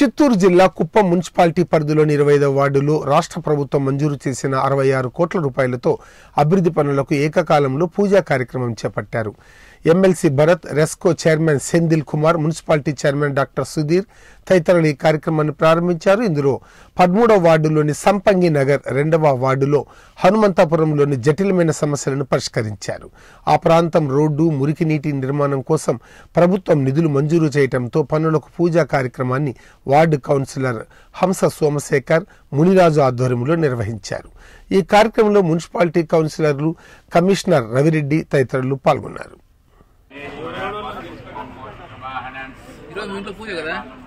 చిత్తూరు జిల్లా కుప్పం మున్సిపాలిటీ పరిధిలోని ఇరవై ఐదవ వార్డులో రాష్ట్ర ప్రభుత్వం మంజూరు చేసిన అరవై ఆరు కోట్ల రూపాయలతో అభివృద్ధి పనులకు ఏకకాలంలో పూజా కార్యక్రమం చేపట్టారు. MLC Bharat RESCO chairman Sendil Kumar municipality chairman doctor Sudheer తదితరులు ఈ కార్యక్రమాన్ని ప్రారంభించారు. ఇందులో పదమూడవ వార్డులోని సంపంగి నగర్ రెండవ వార్డులో హనుమంతాపురంలోని జటిలమైన సమస్యలను పరిష్కరించారు. ఆ ప్రాంతం రోడ్డు మురికి నీటి నిర్మాణం కోసం ప్రభుత్వం నిధులు మంజూరు చేయడంతో పనులకు పూజా కార్యక్రమాన్ని వార్డు కౌన్సిలర్ హంస సోమశేఖర్ మునిరాజు ఆధ్వర్యంలో నిర్వహించారు. ఈ కార్యక్రమంలో మున్సిపాలిటీ కౌన్సిలర్లు కమిషనర్ రవిరెడ్డి తదితరులు పాల్గొన్నారు. 이런 운동 보여 그래? 어?